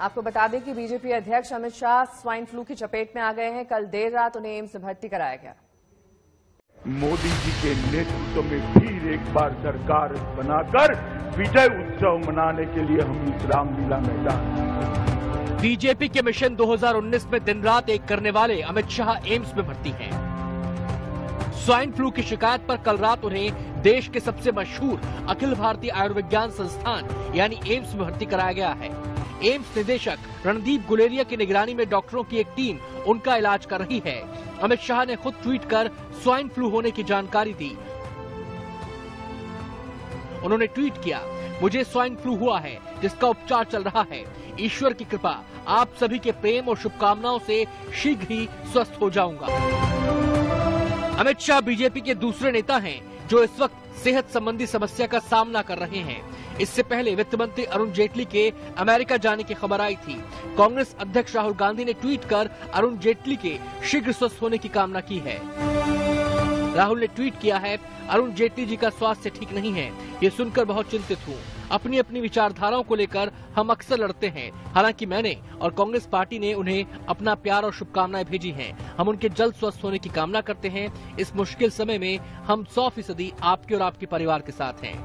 आपको बता दें कि बीजेपी अध्यक्ष अमित शाह स्वाइन फ्लू की चपेट में आ गए हैं। कल देर रात उन्हें एम्स में भर्ती कराया गया। मोदी जी के नेतृत्व में फिर एक बार सरकार बनाकर विजय उत्सव मनाने के लिए हम इस रामलीला मैदान बीजेपी के मिशन 2019 में दिन रात एक करने वाले अमित शाह एम्स में भर्ती हैं। स्वाइन फ्लू की शिकायत पर कल रात उन्हें देश के सबसे मशहूर अखिल भारतीय आयुर्विज्ञान संस्थान यानी एम्स में भर्ती कराया गया है। एम्स निदेशक रणदीप गुलेरिया की निगरानी में डॉक्टरों की एक टीम उनका इलाज कर रही है। अमित शाह ने खुद ट्वीट कर स्वाइन फ्लू होने की जानकारी दी। उन्होंने ट्वीट किया, मुझे स्वाइन फ्लू हुआ है, जिसका उपचार चल रहा है। ईश्वर की कृपा, आप सभी के प्रेम और शुभकामनाओं से शीघ्र ही स्वस्थ हो जाऊँगा। अमित शाह बीजेपी के दूसरे नेता हैं, जो इस वक्त सेहत संबंधी समस्या का सामना कर रहे हैं। इससे पहले वित्त मंत्री अरुण जेटली के अमेरिका जाने की खबर आई थी। कांग्रेस अध्यक्ष राहुल गांधी ने ट्वीट कर अरुण जेटली के शीघ्र स्वस्थ होने की कामना की है। राहुल ने ट्वीट किया है, अरुण जेटली जी का स्वास्थ्य ठीक नहीं है। ये सुनकर बहुत चिंतित हूँ। अपनी अपनी विचारधाराओं को लेकर हम अक्सर लड़ते हैं। हालाँकि मैंने और कांग्रेस पार्टी ने उन्हें अपना प्यार और शुभकामनाएँ भेजी हैं। हम उनके जल्द स्वस्थ होने की कामना करते हैं। इस मुश्किल समय में हम सौ फ़ीसदी आपके और आपके परिवार के साथ हैं।